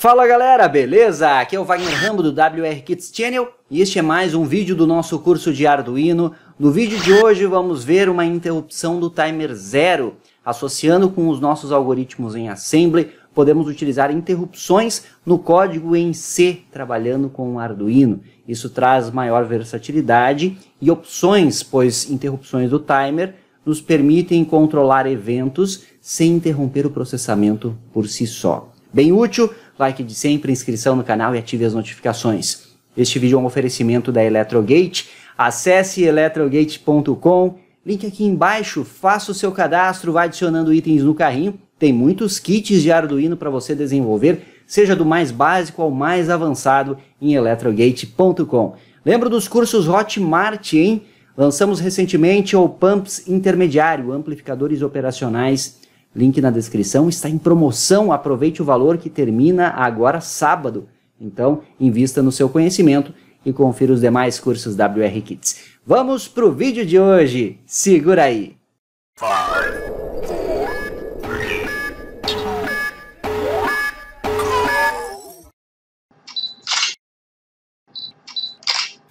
Fala galera, beleza? Aqui é o Wagner Rambo do WR Kits Channel e este é mais um vídeo do nosso curso de Arduino. No vídeo de hoje vamos ver uma interrupção do timer zero. Associando com os nossos algoritmos em Assembly, podemos utilizar interrupções no código em C, trabalhando com o Arduino. Isso traz maior versatilidade e opções, pois interrupções do timer nos permitem controlar eventos sem interromper o processamento por si só. Bem útil, like de sempre, inscrição no canal e ative as notificações. Este vídeo é um oferecimento da Electrogate. Acesse electrogate.com, link aqui embaixo, faça o seu cadastro, vá adicionando itens no carrinho. Tem muitos kits de Arduino para você desenvolver, seja do mais básico ao mais avançado em electrogate.com. Lembra dos cursos Hotmart, hein? Lançamos recentemente o Pumps Intermediário, amplificadores operacionais Link na descrição, está em promoção, aproveite o valor que termina agora sábado. Então, invista no seu conhecimento e confira os demais cursos WR Kits. Vamos para o vídeo de hoje, segura aí!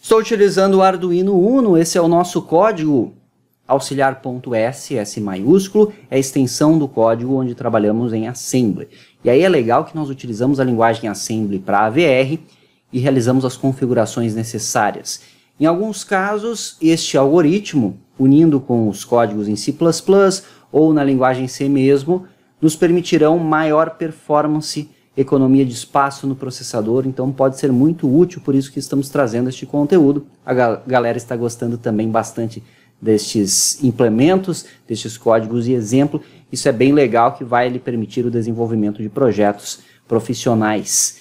Estou utilizando o Arduino Uno, esse é o nosso código auxiliar.s, S maiúsculo, é a extensão do código onde trabalhamos em Assembly. E aí é legal que nós utilizamos a linguagem Assembly para AVR e realizamos as configurações necessárias. Em alguns casos, este algoritmo, unindo com os códigos em C++ ou na linguagem C mesmo, nos permitirão maior performance, economia de espaço no processador, então pode ser muito útil, por isso que estamos trazendo este conteúdo. A galera está gostando também bastante destes implementos, destes códigos e exemplo. Isso é bem legal que vai lhe permitir o desenvolvimento de projetos profissionais.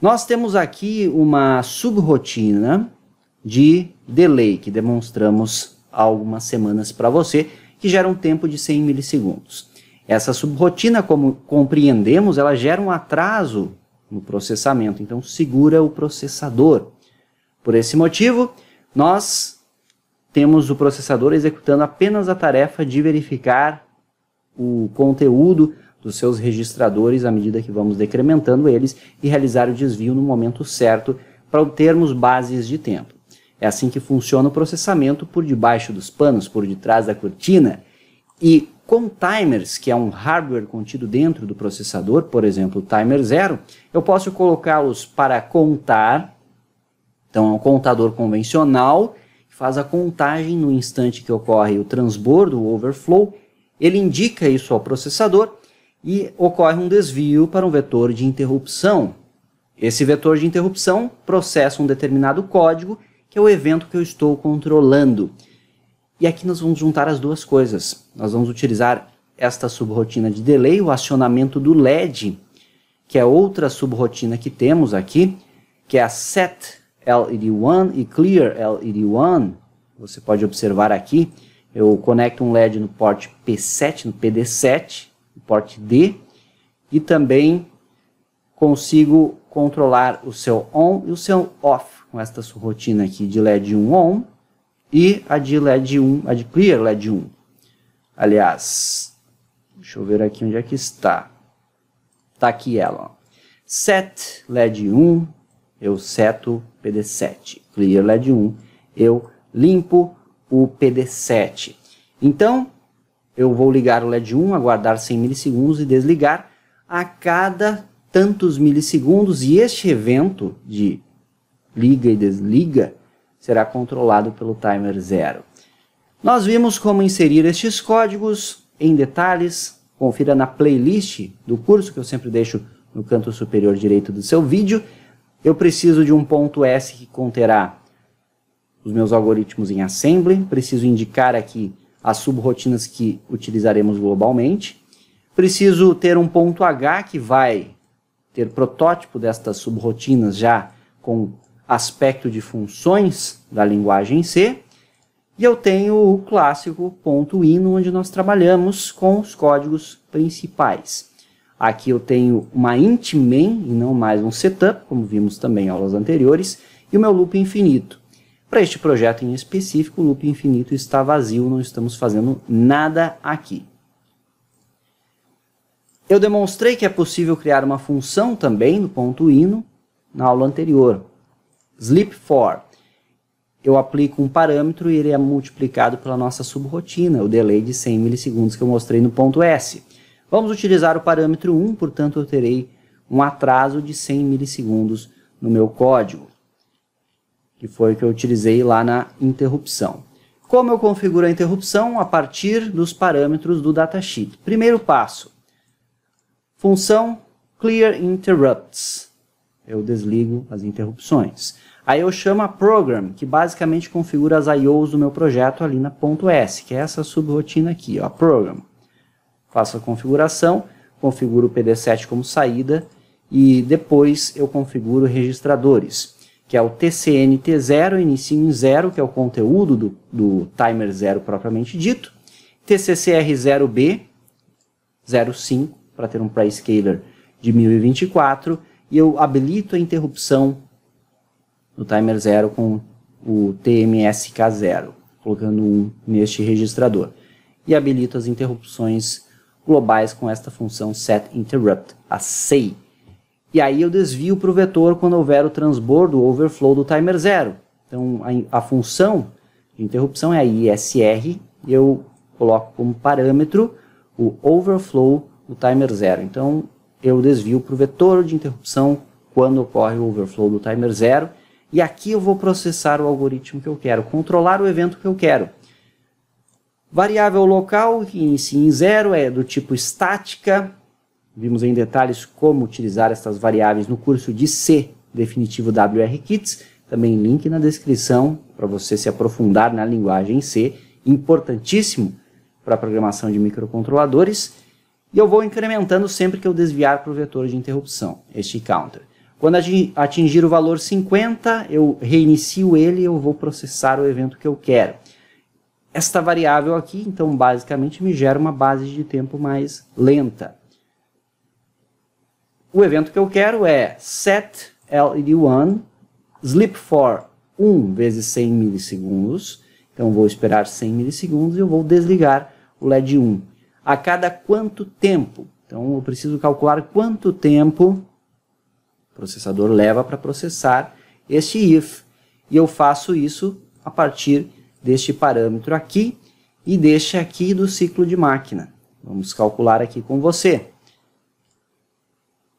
Nós temos aqui uma subrotina de delay que demonstramos há algumas semanas para você, que gera um tempo de 100 milissegundos. Essa subrotina, como compreendemos, ela gera um atraso no processamento, então segura o processador. Por esse motivo, nós temos o processador executando apenas a tarefa de verificar o conteúdo dos seus registradores à medida que vamos decrementando eles e realizar o desvio no momento certo para obtermos bases de tempo. É assim que funciona o processamento por debaixo dos panos, por detrás da cortina. E com timers, que é um hardware contido dentro do processador, por exemplo, timer zero, eu posso colocá-los para contar. Então, é um contador convencional faz a contagem no instante que ocorre o transbordo, o overflow, ele indica isso ao processador e ocorre um desvio para um vetor de interrupção. Esse vetor de interrupção processa um determinado código, que é o evento que eu estou controlando. E aqui nós vamos juntar as duas coisas. Nós vamos utilizar esta subrotina de delay, o acionamento do LED, que é outra subrotina que temos aqui, que é a set LED1 e Clear LED1, você pode observar aqui, eu conecto um LED no porte P7, no PD7, no porte D, e também consigo controlar o seu on e o seu off com esta rotina aqui de LED 1 on e a de LED 1, a de Clear LED 1. Aliás, deixa eu ver aqui onde é que está. Está aqui ela. Ó. Set LED 1, eu seto PD7. Clear LED 1, eu limpo o PD7. Então, eu vou ligar o LED 1, aguardar 100 milissegundos e desligar a cada tantos milissegundos e este evento de liga e desliga será controlado pelo timer zero. Nós vimos como inserir estes códigos em detalhes, confira na playlist do curso que eu sempre deixo no canto superior direito do seu vídeo eu preciso de um ponto S que conterá os meus algoritmos em assembly, preciso indicar aqui as subrotinas que utilizaremos globalmente, preciso ter um ponto H que vai ter protótipo destas subrotinas já com aspecto de funções da linguagem C, e eu tenho o clássico ponto .ino, onde nós trabalhamos com os códigos principais. Aqui eu tenho uma int main e não mais um setup, como vimos também em aulas anteriores, e o meu loop infinito. Para este projeto em específico, o loop infinito está vazio, não estamos fazendo nada aqui. Eu demonstrei que é possível criar uma função também no ponto hino na aula anterior. Sleep for. Eu aplico um parâmetro e ele é multiplicado pela nossa subrotina, o delay de 100 milissegundos que eu mostrei no ponto S. Vamos utilizar o parâmetro 1, portanto eu terei um atraso de 100 milissegundos no meu código, que foi o que eu utilizei lá na interrupção. Como eu configuro a interrupção? A partir dos parâmetros do datasheet. Primeiro passo, função clear interrupts. Eu desligo as interrupções. Aí eu chamo a program, que basicamente configura as IOs do meu projeto ali na .s, que é essa subrotina aqui, ó, program. Faço a configuração, configuro o PD7 como saída e depois eu configuro registradores que é o TCNT0, inicio em 0, que é o conteúdo do, do timer 0 propriamente dito, TCCR0B, 05, para ter um pré-scaler de 1024, e eu habilito a interrupção no timer 0 com o TMSK0, colocando um neste registrador. E habilito as interrupções globais com esta função setInterrupt, a SEI, e aí eu desvio para o vetor quando houver o transbordo, o overflow do timer zero. Então a, a função de interrupção é a ISR, e eu coloco como parâmetro o overflow do timer zero. Então eu desvio para o vetor de interrupção quando ocorre o overflow do timer zero, e aqui eu vou processar o algoritmo que eu quero, controlar o evento que eu quero. Variável local, que inicia em zero, é do tipo estática, Vimos em detalhes como utilizar essas variáveis no curso de C definitivo WRKits, também link na descrição para você se aprofundar na linguagem C, importantíssimo para a programação de microcontroladores. E eu vou incrementando sempre que eu desviar para o vetor de interrupção, este counter. Quando atingir o valor 50, eu reinicio ele e eu vou processar o evento que eu quero. Esta variável aqui, então, basicamente me gera uma base de tempo mais lenta. O evento que eu quero é set LED1 sleep for 1 vezes 100 milissegundos. Então vou esperar 100 milissegundos e eu vou desligar o LED 1. A cada quanto tempo? Então eu preciso calcular quanto tempo o processador leva para processar este if. E eu faço isso a partir deste parâmetro aqui e deste aqui do ciclo de máquina. Vamos calcular aqui com você.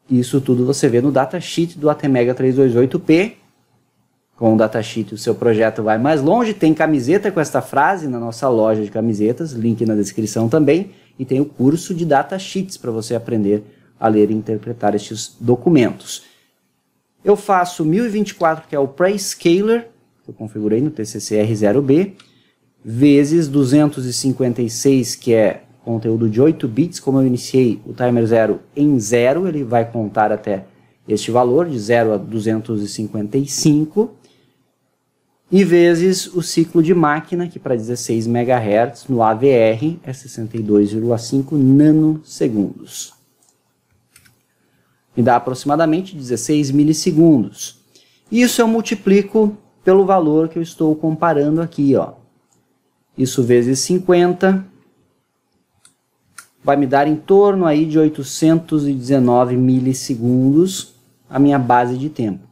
Isso tudo você vê no datasheet do Atemega 328P. Com o datasheet o seu projeto vai mais longe. Tem camiseta com esta frase na nossa loja de camisetas, link na descrição também. E tem o curso de datasheets para você aprender a ler e interpretar estes documentos. Eu faço 1024, que é o Prescaler, que eu configurei no TCCR0B, vezes 256, que é conteúdo de 8 bits, como eu iniciei o timer 0 em 0, ele vai contar até este valor, de 0 a 255, e vezes o ciclo de máquina, que para 16 MHz no AVR é 62,5 nanosegundos. Me dá aproximadamente 16 milissegundos. Isso eu multiplico pelo valor que eu estou comparando aqui. Ó. Isso vezes 50 vai me dar em torno aí de 819 milissegundos a minha base de tempo.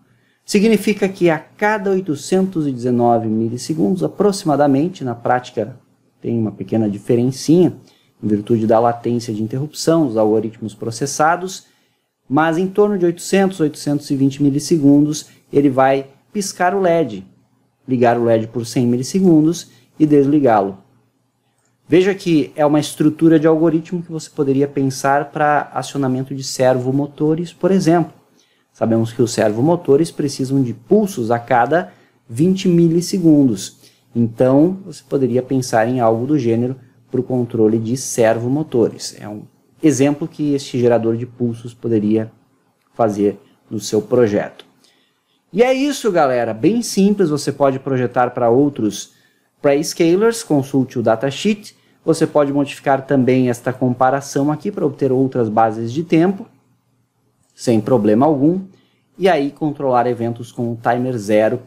Significa que a cada 819 milissegundos, aproximadamente, na prática tem uma pequena diferencinha, em virtude da latência de interrupção dos algoritmos processados, mas em torno de 800, 820 milissegundos, ele vai piscar o LED, ligar o LED por 100 milissegundos e desligá-lo. Veja que é uma estrutura de algoritmo que você poderia pensar para acionamento de servomotores, por exemplo. Sabemos que os servomotores precisam de pulsos a cada 20 milissegundos. Então, você poderia pensar em algo do gênero para o controle de servomotores. É um exemplo que este gerador de pulsos poderia fazer no seu projeto. E é isso, galera. Bem simples, você pode projetar para outros Pre-scalers, consulte o datasheet. Você pode modificar também esta comparação aqui para obter outras bases de tempo, sem problema algum. E aí controlar eventos com o timer zero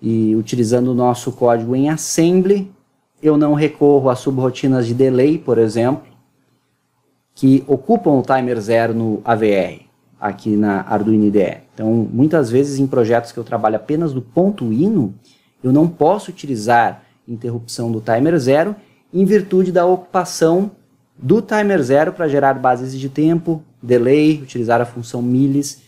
e utilizando o nosso código em assembly. Eu não recorro a subrotinas de delay, por exemplo. que ocupam o timer zero no AVR, aqui na Arduino IDE. Então, muitas vezes em projetos que eu trabalho apenas do ponto hino, eu não posso utilizar interrupção do timer zero em virtude da ocupação do timer zero para gerar bases de tempo, delay, utilizar a função milis,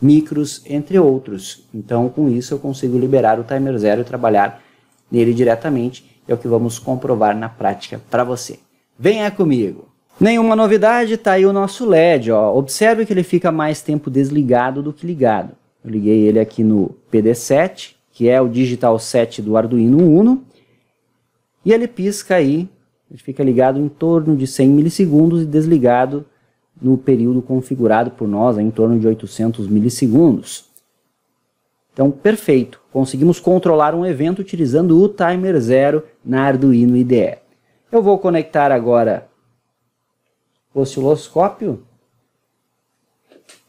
micros, entre outros. Então, com isso, eu consigo liberar o timer zero e trabalhar nele diretamente. É o que vamos comprovar na prática para você. Venha comigo! Nenhuma novidade, tá aí o nosso LED, ó. Observe que ele fica mais tempo desligado do que ligado. Eu liguei ele aqui no PD7, que é o Digital 7 do Arduino Uno, e ele pisca aí, ele fica ligado em torno de 100 milissegundos e desligado no período configurado por nós, em torno de 800 milissegundos. Então, perfeito. Conseguimos controlar um evento utilizando o timer zero na Arduino IDE. Eu vou conectar agora osciloscópio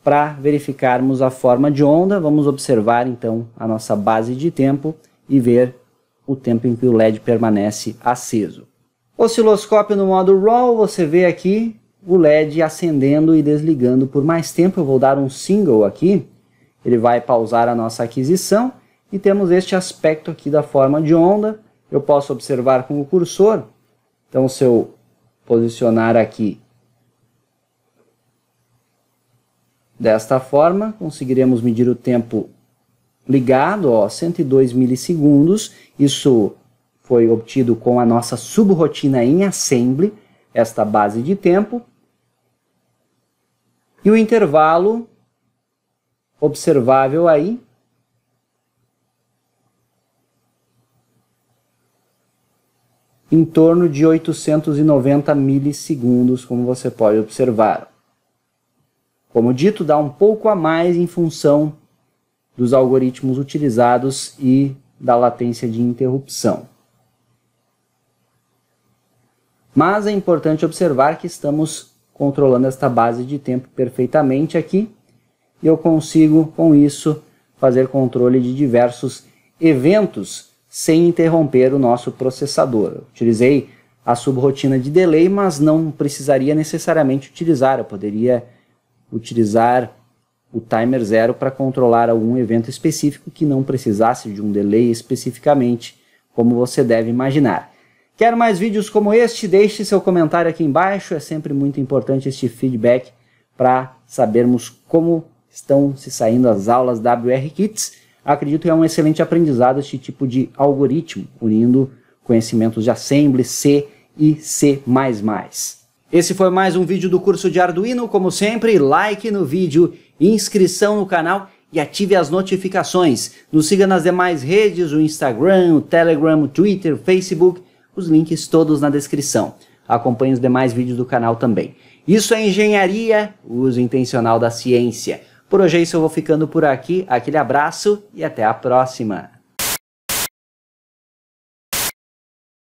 para verificarmos a forma de onda. Vamos observar então a nossa base de tempo e ver o tempo em que o LED permanece aceso. Osciloscópio no modo RAW, você vê aqui o LED acendendo e desligando por mais tempo. Eu vou dar um single aqui, ele vai pausar a nossa aquisição e temos este aspecto aqui da forma de onda. Eu posso observar com o cursor, então se eu posicionar aqui Desta forma, conseguiremos medir o tempo ligado, ó, 102 milissegundos. Isso foi obtido com a nossa subrotina em assembly, esta base de tempo. E o intervalo observável aí em torno de 890 milissegundos, como você pode observar. Como dito, dá um pouco a mais em função dos algoritmos utilizados e da latência de interrupção. Mas é importante observar que estamos controlando esta base de tempo perfeitamente aqui e eu consigo, com isso, fazer controle de diversos eventos sem interromper o nosso processador. Eu utilizei a subrotina de delay, mas não precisaria necessariamente utilizar, eu poderia utilizar o timer zero para controlar algum evento específico que não precisasse de um delay especificamente, como você deve imaginar. Quer mais vídeos como este? Deixe seu comentário aqui embaixo, é sempre muito importante este feedback para sabermos como estão se saindo as aulas WR Kits. Acredito que é um excelente aprendizado este tipo de algoritmo, unindo conhecimentos de Assembly, C e C++. Esse foi mais um vídeo do curso de Arduino, como sempre, like no vídeo, inscrição no canal e ative as notificações. Nos siga nas demais redes, o Instagram, o Telegram, o Twitter, o Facebook, os links todos na descrição. Acompanhe os demais vídeos do canal também. Isso é engenharia, uso intencional da ciência. Por hoje é isso, eu vou ficando por aqui. Aquele abraço e até a próxima.